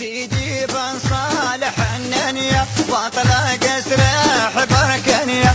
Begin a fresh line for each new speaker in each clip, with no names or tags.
سيدي بن صالح النانية بطل سراح بركانيه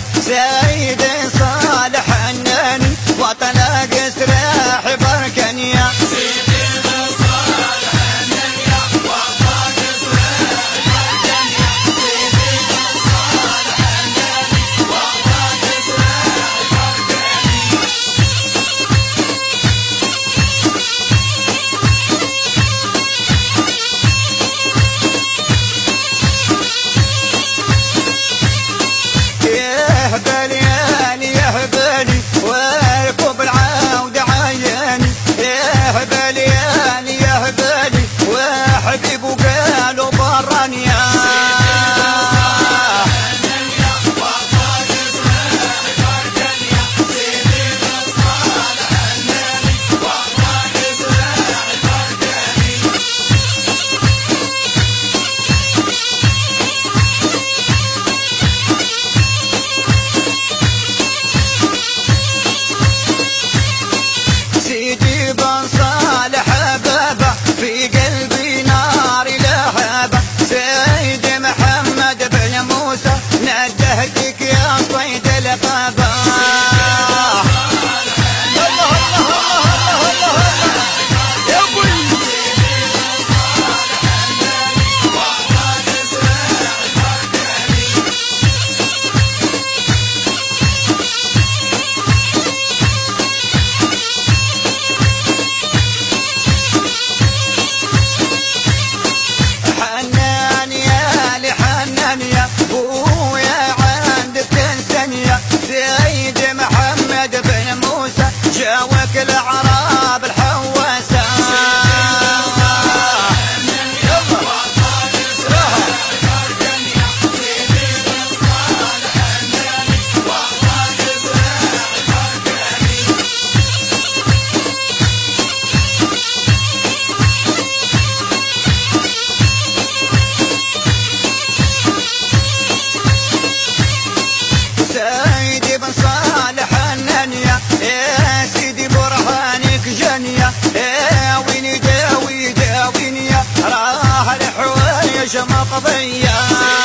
飞扬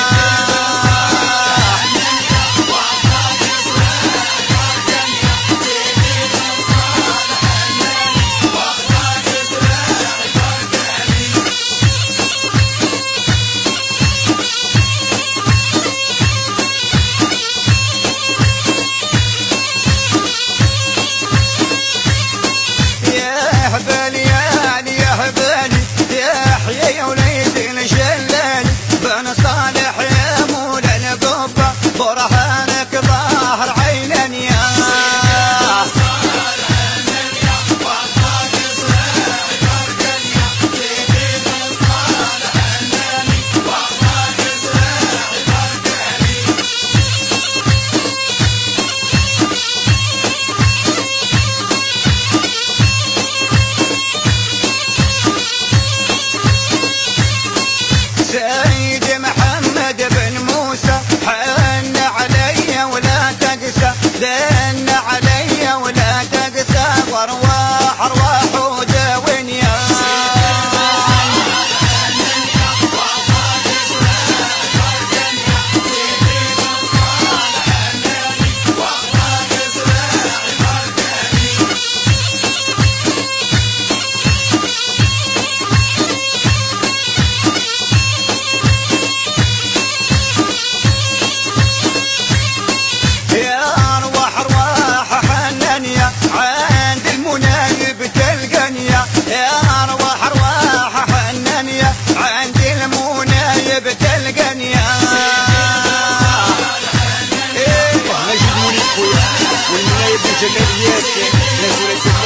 Уже как вещи на